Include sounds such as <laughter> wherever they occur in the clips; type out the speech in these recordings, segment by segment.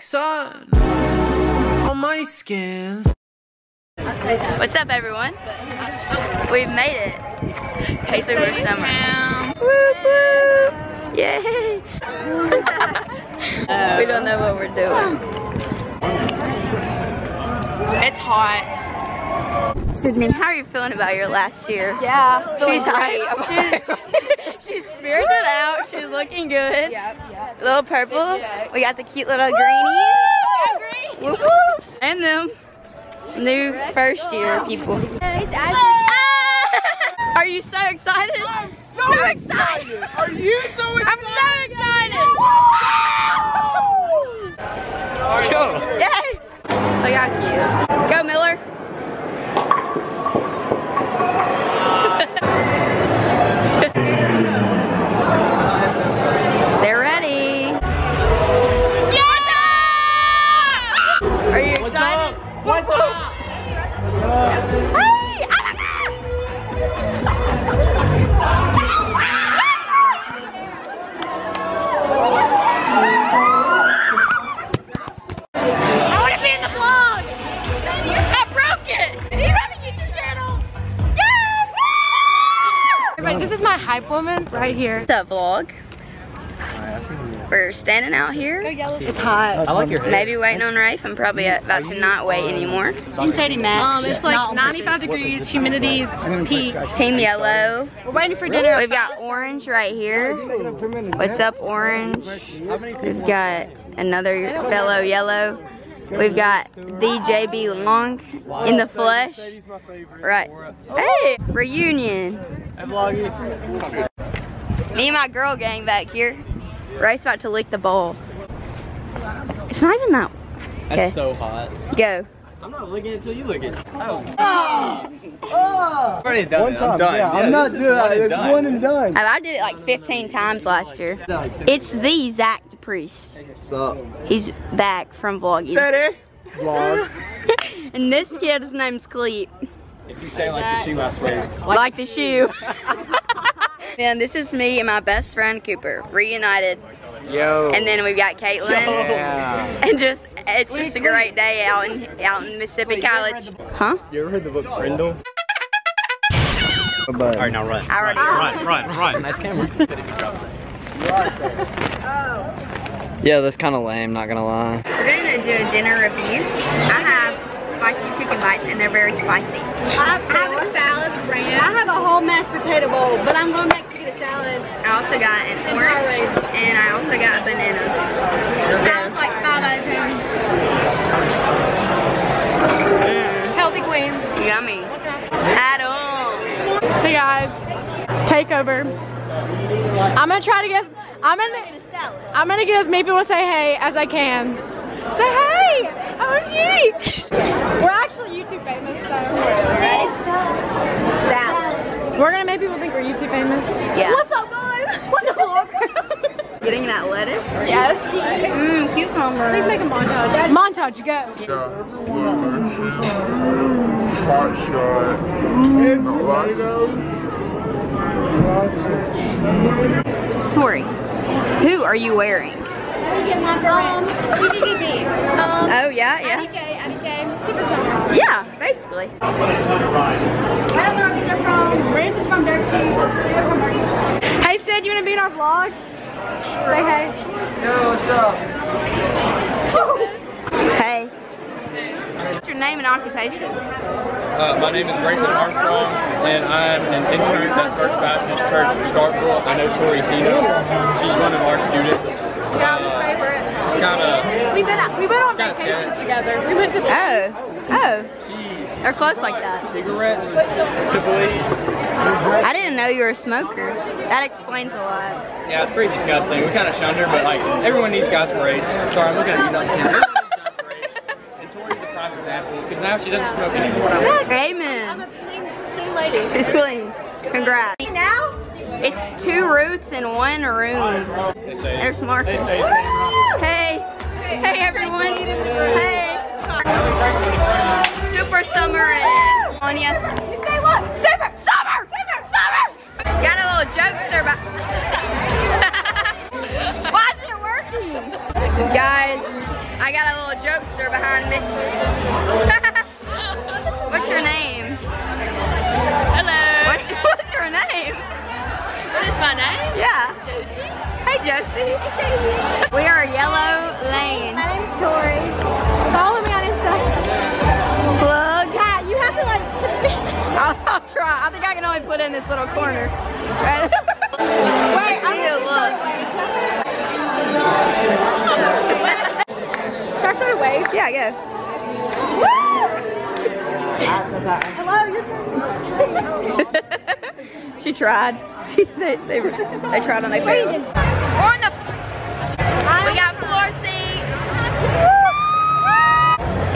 Sun on my skin. What's up, everyone? We've made it. Hey, Super Summer. Whoop, whoop. Yay! <laughs> we don't know what we're doing. It's hot. Sydney, how are you feeling about your last year? Yeah. She's hype. She's, <laughs> she's spirited out. She's looking good. Yep, yep. Little purple. We got the cute little greenies. Whoop, whoop. And them new first year people. Ah! Are you so excited? I'm so, excited. Are you so excited? I'm so excited. Go. Yay! Look how cute. Go Miller. My hype woman right here. What's up, vlog? We're standing out here, It's hot. I like your hair. maybe waiting on Rafe. I'm probably about to not wait anymore. Um, it's like 95 degrees, humidity's peak. Team Yellow. We're waiting for dinner. We've got Orange right here. What's up, Orange? We've got another fellow Yellow. We've got the JB Long in the flesh. Right. Hey, reunion. Me and my girl gang back here. Rice about to lick the bowl. It's not even that. Okay, That's so hot. go. I'm not licking it until you lick it. Oh. oh. oh. already done One it. time, I'm done. yeah. I'm not doing that. It's done. one and done. I I did it like 15 times last year. It's the Zach Priest. What's up? He's back from vlogging. Steady. <laughs> Vlog. And this kid's name's Cleet. If you say like the shoe, I swear. <laughs> Like the shoe. <laughs> then this is me and my best friend Cooper, reunited. Yo. And then we've got Caitlin. Yeah. <laughs> And just it's just a great day out in out in Mississippi College. Huh? You ever heard the book Brindle? Bye-bye. Alright, now run. I already Run, run, run. Nice camera. Oh. Yeah, that's kind of lame, not gonna lie. We're gonna do a dinner review. I have spicy chicken bites and they're very spicy. I have a salad ranch. I have a whole mashed potato bowl, but I'm going back to get a salad. I also got an orange and I also got a banana. Salad's like 5 out of 10. Mm. Healthy queen. Yummy. At all. Hey guys, takeover. I'm gonna try to guess. I'm gonna. I'm gonna get as many people to say hey as I can. Say hey, OG. We're actually YouTube famous, so Salad. we're gonna make people think we're YouTube famous. Yeah. What's up, guys? What the Getting that lettuce? yes. Mmm, cucumber. Please make a montage. Montage, go. Hot shot. Tori, who are you wearing? Um, GGDB. Um, Oh, yeah, yeah. IDK, IDK, Super Summer. Yeah, basically. I don't know where they're from. Branches from Dirt They're from Dirt Hey, Sid, you wanna be in our vlog? Say hey. Yo, what's up? hey. What's your name and occupation? Uh, my name is Grayson Armstrong, and I'm an intern at First Baptist Church in Starkville. I know Tori Pino. She's one of our students. She's kind of, We've been, we've been on vacations scary. together. We went to Oh. Oh. she They're close like that. cigarettes to Belize. I didn't know you were a smoker. That explains a lot. Yeah, it's pretty disgusting. We kind of shunned her, but like everyone needs God's grace. Sorry, I'm looking at you, not the camera. Everyone needs God's. And Tori's a prime example because now she doesn't smoke anymore. Amen. clean lady. It's clean. Congrats. Now? It's two roots in one room. There's Marcus. Hey. Hey everyone. Hey. Super summer in. Anya. You say what? Super! Summer! Super! Summer! Got a little jokester. <laughs> Why isn't it working? Guys, I got a little jokester behind me. <laughs> What's your name? Hello. What, <laughs> what's your name? What is my name? Yeah. Hey, Josie. We are Yellow Lane. My name's Tori. Follow me on Instagram. Plug. Tat, you have to like. I'll, I'll try. I think I can only put in this little corner. Right? Wait, I need to look. Should I start a wave? Yeah, go. Hello, you're. <laughs> she tried. <laughs> She, they, they, they tried and they failed. We're on the. Oh, we got floor seats.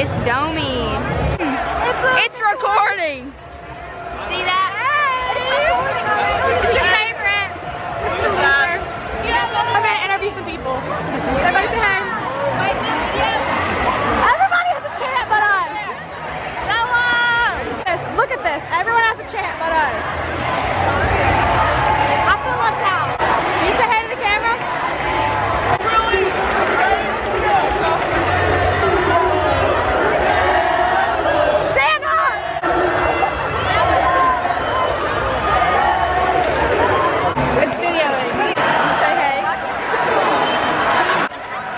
It's domey. It's recording. See that? It's your favorite. This is. I'm gonna interview some people. Everybody say hi. Everybody has a chant but us. Look at this. Everyone has a chant but us. I feel left out. Can you say hey to the camera? Stand up! It's videoing. Say hey.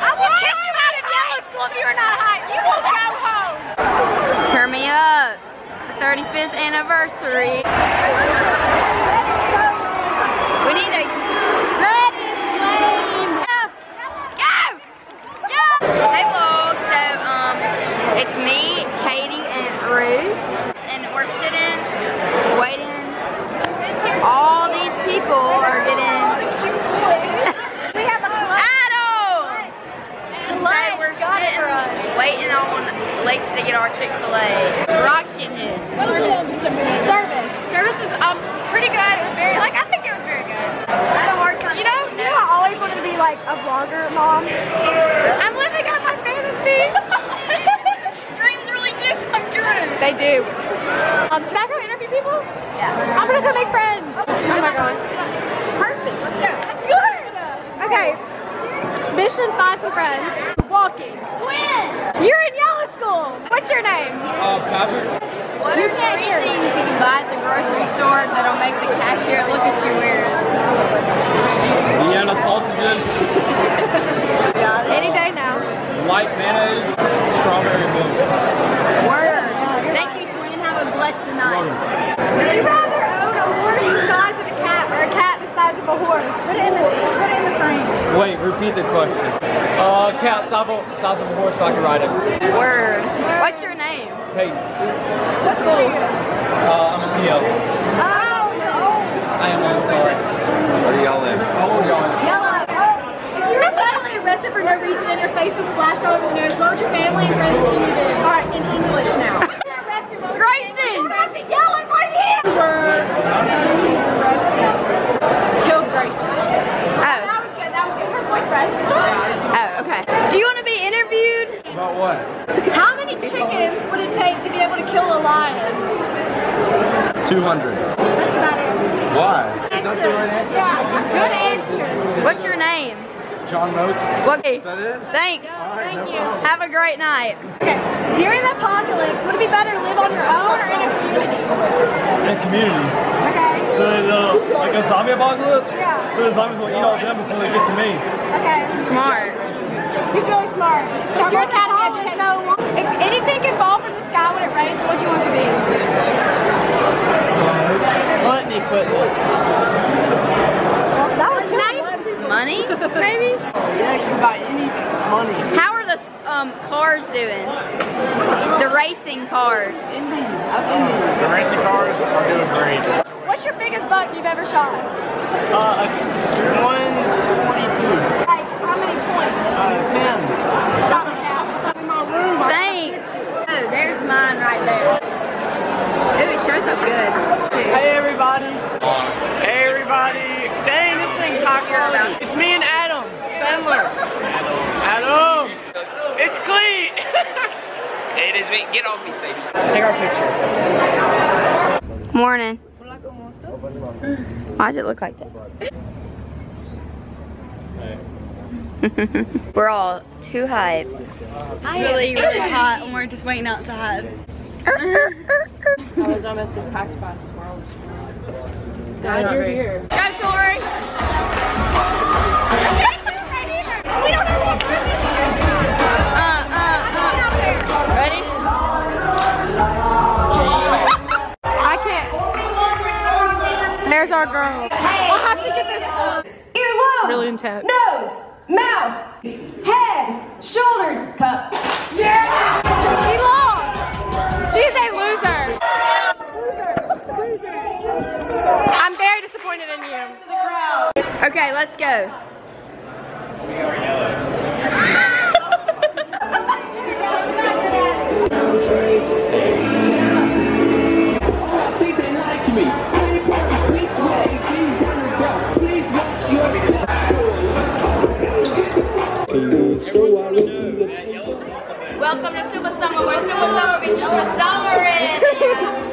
I will kick you out of yellow school if you are not high. You will go home. Turn me up. It's the 35th anniversary. We need a. That is lame. Go! Go! Go! Hey vlog. So um, it's me, Katie, and Ruth, and we're sitting, waiting. All these people are getting. we have the idol. So we're sitting, waiting on Lacey to get our Chick-fil-A. Brock's getting his. Service. Service was um pretty good. It was very like I think it was very good. I had a hard time. You know, you know I always wanted to be like a vlogger mom. I'm living out my fantasy. dreams really do come true. they do. Um, should I go interview people? Yeah. I'm gonna go make friends. Oh my gosh. Perfect. Let's go. Good. Okay. Mission find some friends. Walking. Twins. You're in yellow school. What's your name? Uh, Patrick? What are three things you can buy at the grocery store that'll make the cashier look at you weird? Vienna sausages, <laughs> Any day now. light mayonnaise, strawberry milk. Word. Thank you, twin. Have a blessed night. Would you rather own a horse the size of a cat or a cat the size of a horse? Put it in the put it in the frame. Wait, repeat the question. Uh, cat, size of, size of a horse so I can ride it. Word. What's your name? Hey, What's cool? uh, I'm a TL. Oh no. I am old, sorry. Where y'all live? How old y'all If you were suddenly arrested for no reason and your face was flashed all over the news, what would your family and friends assume you did? Alright, in English now. Grayson. I have to yell in my ear! Killed Grayson. Oh. oh. That was good, that was good. Her boyfriend. Oh, okay. Do you want to be interviewed? About what? How many chickens would it take to be able to kill a lion? 200. That's a bad answer. Why? Is that the right answer? Yeah, good answer. What's your name? John Moak. What? Is that it? Thanks. Alright, no problem. Have a great night. Okay. During the apocalypse, would it be better to live on your own or in a community? in a community. Okay. So the like a zombie apocalypse. Yeah. So the zombies will eat all of them before they get to me. Okay. Smart. He's really smart. Starbucks Academy education. If anything could fall from the sky when it rains, what would you want to be? Hunting equipment. Money, maybe? Yeah, you can buy any money. How are the um, cars doing? The racing cars. The racing cars are doing great. What's your biggest buck you've ever shot? Uh, one forty-two. Like, how many points? Uh, ten. Not like that. In my room. Thanks. Oh, there's mine right there. Ooh, it shows up good. Hey everybody. Hey everybody. Dang, this thing's hot quality. It's me and Adam Sandler. Adam. It's Cleet. <laughs> It is me. Get off me, Sadie. Take our picture. Morning. Why does it look like that? <laughs> We're all too hyped. It's really, really hot and we're just waiting out to hide. <laughs> I was almost attacked by squirrels. Glad you're here. Go, Tori! Uh, uh, uh. I can't. There's our girl. We'll have to get this Earlobes, really intense. nose, mouth, head, shoulders, cup. She disappointed in you. Okay, let's go. Welcome to Super Summer, where Super Summer be Super Summerin'.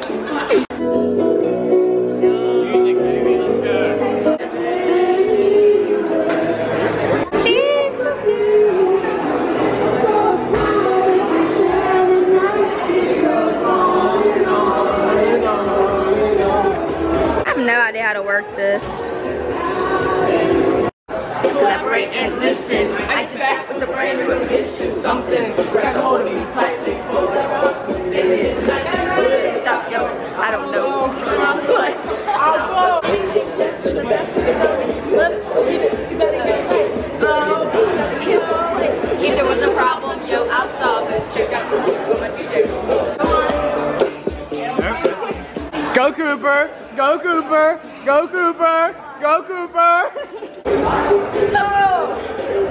Cooper! Go Cooper!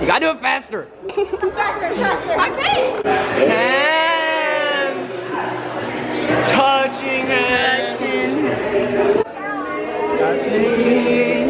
You gotta do it faster. Hands touching hands. Everybody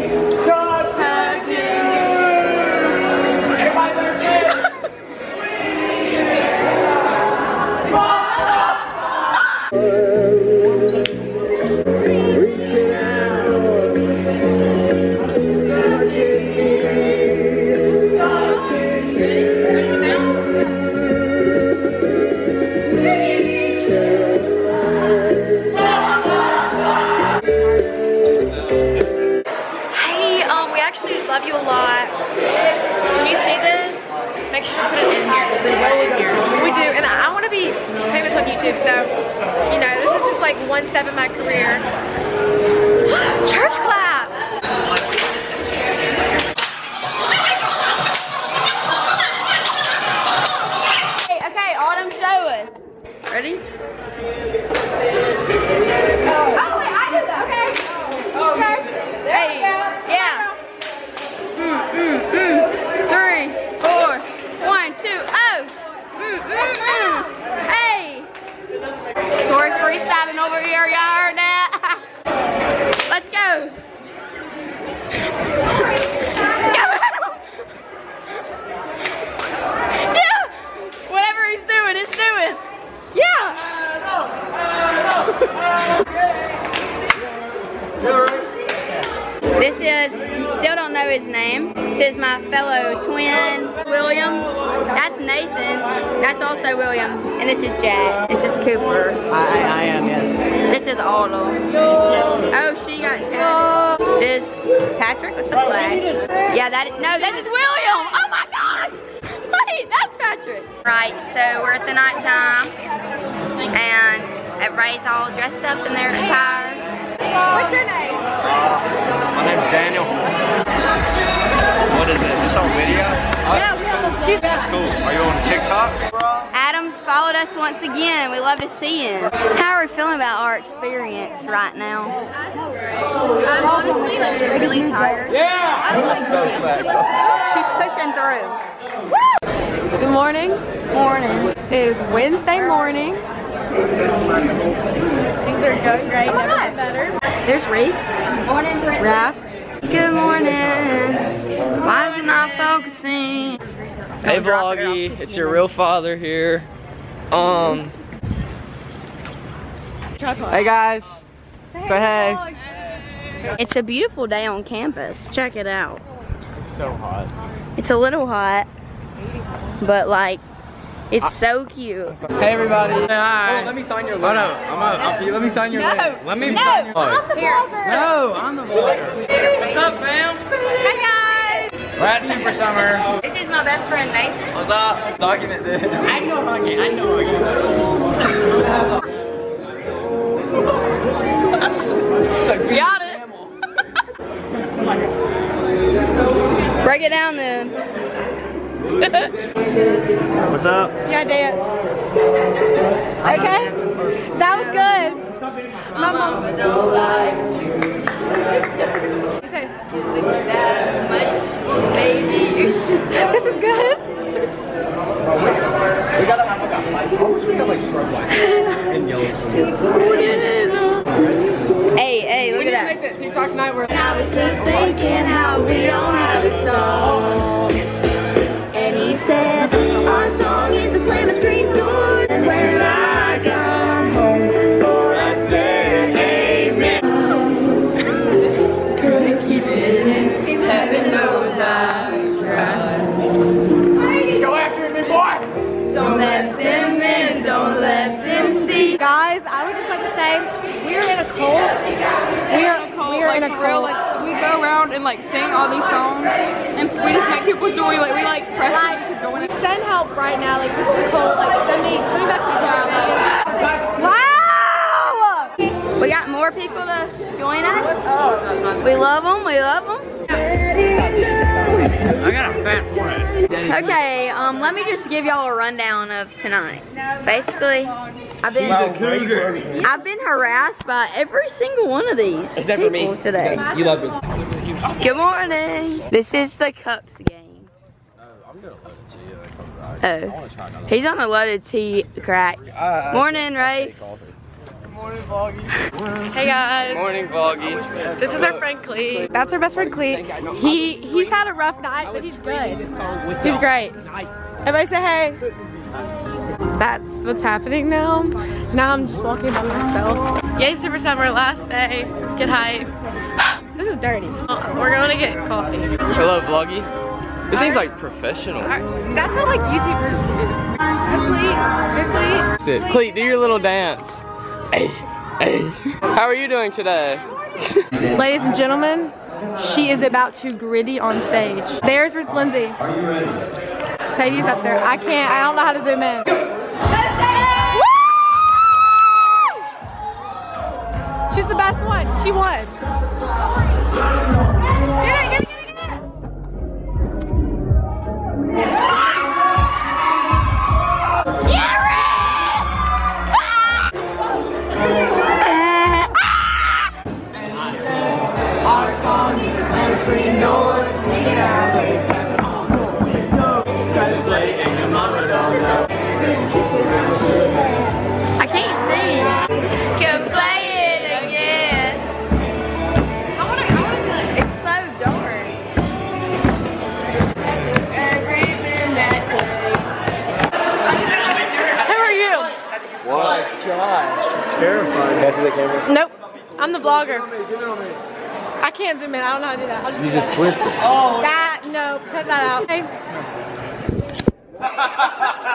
one step in my career. <gasps> Church clap. This is, still don't know his name. This is my fellow twin, William. That's Nathan. That's also William. And this is Jack. This is Cooper. I, I, I am, yes. This is Autumn. Oh, she got tatted. This is Patrick with the flag. Yeah, that, no, that is William. Oh my God. Wait, that's Patrick. Right, so we're at the night time. And everybody's all dressed up in their attire. What's your name? My name's Daniel. What is this? This on video? Yeah, she's Cool. Are you on TikTok? Adam's followed us once again. We love to see him. How are we feeling about our experience right now? I'm honestly like really tired. Yeah. She's pushing through. Good morning. Morning. It is Wednesday morning. Things are going great. Oh Never been better. There's Reef. Morning, Princess. Raft. Good morning. Why is it not focusing? Hey Vloggy, it's your real father here. Um. Hey guys. Say hey. It's a beautiful day on campus. Check it out. It's so hot. It's a little hot, but like, it's so cute. Hey everybody. hi. Oh, let me sign your Oh letter. no, I'm up. Let me sign your letter. Let me No, sign your I'm the vlogger. No, I'm the vlogger. What's up, fam? Hey guys. We're at Super Summer. This is my best friend Nathan. What's up? Document this. I know Huggy. I know Huggy. <laughs> Got it. <laughs> Break it down then. What's up? Yeah, dance. Okay? That was good. My mom. You say, That much, baby. This is good. <laughs> Hey, hey, look at that. it so you talk tonight. We're I was just thinking how we don't have a song. And like sing all these songs and we just make people join like we like press them to join us. Send help right now. Like this is a cult. Like send me send me back to Scarface. Wow! We got more people to join us. We love them. We love them. I got a fat forehead. Okay, um, let me just give y'all a rundown of tonight. Basically, I've been cougar. I've been harassed by every single one of these Except for people me. today. You love me. Good morning. This is the Cups game. Oh, he's on a loaded tea crack. Uh, morning, Rafe. Hey guys. Morning, Vloggy. This is our friend Clee. That's our best friend Clee. He he's had a rough night, but he's good. He's great. Everybody say hey. That's what's happening now. Now I'm just walking by myself. Yay, Super Summer, last day. Get hype. <gasps> This is dirty. Uh, We're going to get coffee. Hello, Vloggy. This seems like professional. That's what like YouTubers use. Good Clee. Good Clee. Do your little dance. Hey, hey. How are you doing today? <laughs> Ladies and gentlemen, she is about to gritty on stage. There's with Lindsay. Sadie's up there. I can't, I don't know how to zoom in. She's one. She won. Vlogger. I can't zoom in. I don't know how to do that. I'll just You do just that. twist it. Oh. That, no, cut that out. Okay.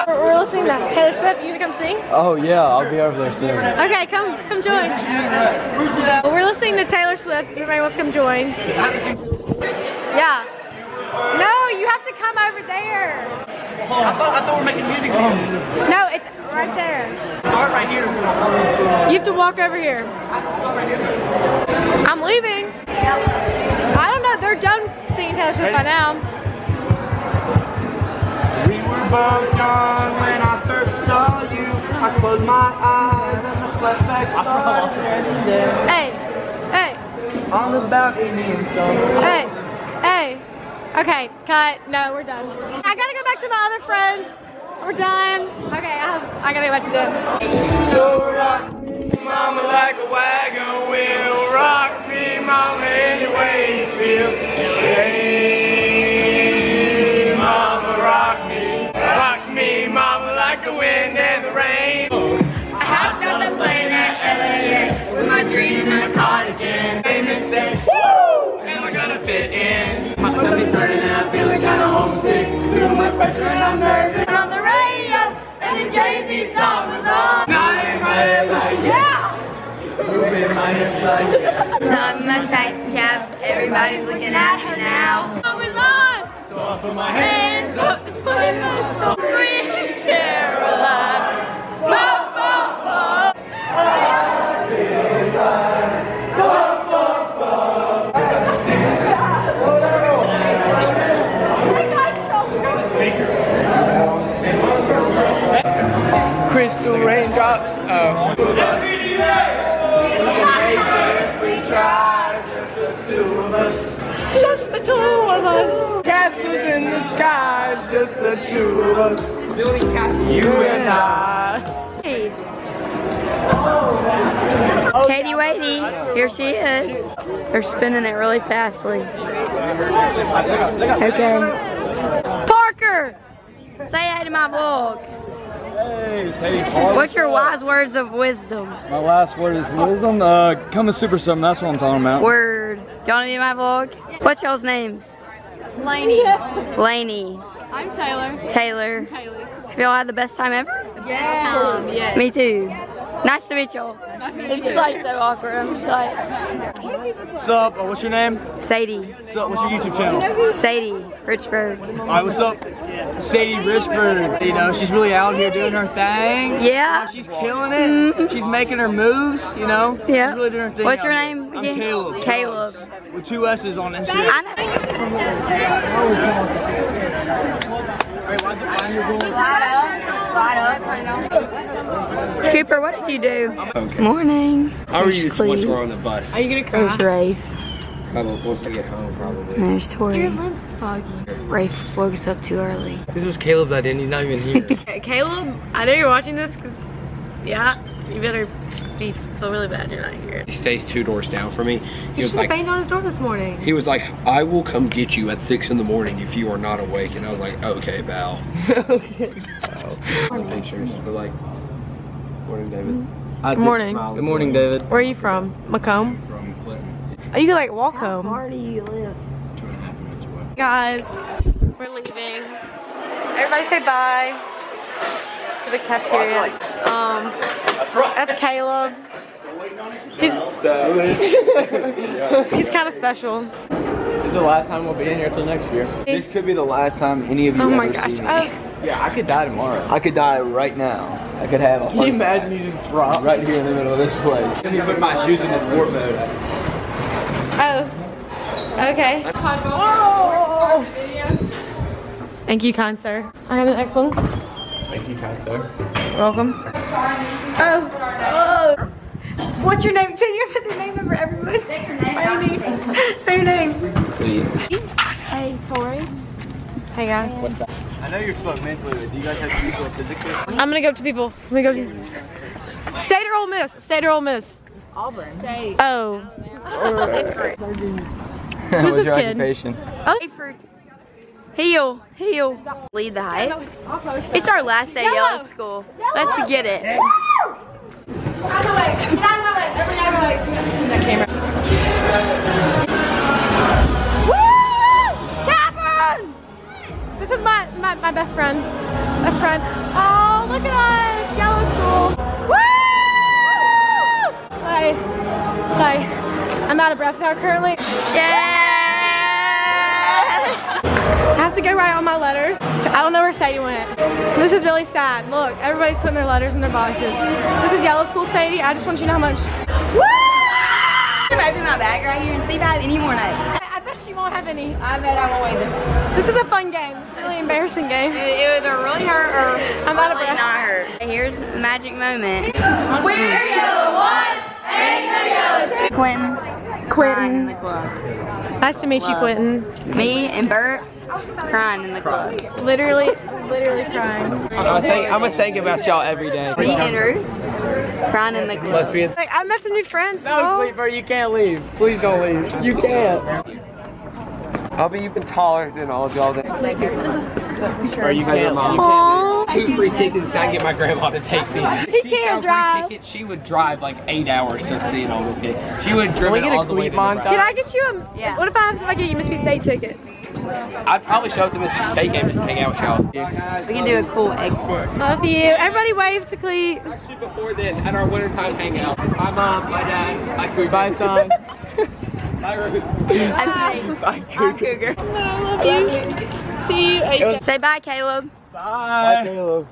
we're, we're listening to Taylor Swift. You gonna come sing? Oh yeah, I'll be over there soon. Okay, come, come join. Well, we're listening to Taylor Swift. Everybody wants to come join. Yeah. No, you have to come over there. I thought, I thought we were making music videos. No, it's right there. Start right here. You have to walk over here. I'm leaving. I don't know. They're done singing Taylor Swift by now. We were both young when I first saw you. I closed my eyes and the flashback started. Hey, hey, On the balcony in summer. hey, hey. Okay, cut. No, we're done. I gotta go back to my other friends. We're done. Okay, I have. I gotta go back to them. So rock me, mama, like a wagon wheel. Rock me, mama, any way you feel. Hey, mama, rock me. Rock me, mama, like the wind and the rain. rain. I hopped on the plane at LAX with my dream and my cardigan. Famous says, woo! Am I gonna fit in? My tummy's turning and I'm feeling kinda homesick. Too much pressure and I'm nervous. I'm a taxi cab, everybody's looking at her now. Song was on. So I put my hands up to in my soul. Free Caroline. Ba, ba, ba. Crystal raindrops. Oh. Just the two of us. Castles in the sky, just the two of us. You and I. Hey. Katie Wadey, here she is. They're spinning it really fastly. Okay. Parker! Say hi to my vlog. Hey, Sadie. What's your wise words of wisdom? My last word is wisdom. Uh, come to Super Something. That's what I'm talking about. Word. Do you want to be in my vlog? What's y'all's names? Laney. Laney, I'm Taylor. Taylor. Have y'all had the best time ever? Yeah. Um, yeah. Me too. Nice to meet y'all. It's like so awkward. I'm just like, What's up? Uh, what's your name? Sadie. What's up? What's your YouTube channel? Sadie, Richburg. Alright, what's up? Sadie Richburg. You know, she's really out here doing her thing. Yeah. She's killing it. She's making her moves, you know? Yeah. She's really doing her thing. What's your name I'm again? Caleb. Caleb. With two S's on Instagram. I know. Cooper, what did you do? Morning. How are you There's once Cleve. we're on the bus? Are you gonna There's cry? Rafe. Probably once we get home, probably. And there's Tori. Your lens is foggy. Rafe woke us up too early. This was Caleb that didn't. he's not even here. <laughs> Caleb, I know you're watching this because, yeah, you better be feel really bad you're not here. he stays two doors down from me. He You was like, banged on his door this morning. he was like, I will come get you at six in the morning if you are not awake. And I was like, okay, pal. <laughs> Pictures, but like, morning, David. Good morning. Good morning, David. Where are you from? Macomb? From Clinton. Oh, you can like walk home. do you live? Two and a half minutes away. Guys, we're leaving. Everybody say bye to the cafeteria. Um, that's Caleb. He's <laughs> he's kind of special. This is the last time we'll be in here till next year. This could be the last time any of you Oh my ever gosh. See me. Oh, Yeah, I could die tomorrow. I could die right now. I could have a Can you imagine you just drop? right here in the middle of this place. Let me put my shoes in this sport mode. oh. Okay. Thank you, kind sir. I have the next one. Thank you, kind sir. Welcome. Oh. oh. What's your name? Tell you the name of everyone. Say your name. Say your name. Hey, Tori. Hey guys. I know you're slow mentally, but do you guys have to be slow physically? I'm gonna go up to people. Let me go to State or Ole Miss? State or Ole Miss? Auburn. State. Oh. Who's this kid? Oh. Hayford. Heel, heel. Lead the hype. It's our last day yellow school. Let's get it. Get out of my way. Get out of my way. Everybody out of my way. That camera. This is my, my, my best friend. Best friend. Oh, look at us. Yellow school. Woo! Slay. Slay. I'm out of breath now currently. Yeah! I have to go write all my letters. I don't know where Sadie went. This is really sad. Look, everybody's putting their letters in their boxes. This is Yellow School Sadie. I just want you to know how much. Woo! I'm open my bag right here and see if I have any more notes. I, I bet she won't have any. I bet I won't either. This is a fun game. It's a really embarrassing game. It either really hurt or I'm out of really breath. not hurt. Here's the magic moment. We're yellow one, ain't no yellow two. Crying in Quentin. Nice to meet you, Quentin. Me and Bert crying in the club. Literally, literally crying. I think, I'm gonna think about y'all every day. Me and Ruth crying in the club. Lesbians. Like, I met some new friends, No, bro. please, bro, you can't leave. Please don't leave. You can't. I'll be even taller than all of y'all. Then. Or you can't. You can't. Aww. two free tickets. I get my grandma to take me. He She can't found free drive. tickets, she would drive like eight hours to see it on this game. She would drive we get a all the way to montage? Nebraska. Can I get you a? Yeah. What if I happens if I get you a Mississippi State ticket? I'd probably show up to Mississippi State game just to hang out with y'all. We can do a cool exit. Love you. Everybody wave to Cleet. Actually, before then, at our wintertime hangout, my mom, my dad, my cougar. Bye, son. <laughs> Bye, Ruth. That's me. Bye, I'm Cougar. I love you. See you. Say bye, Caleb. Bye, Caleb.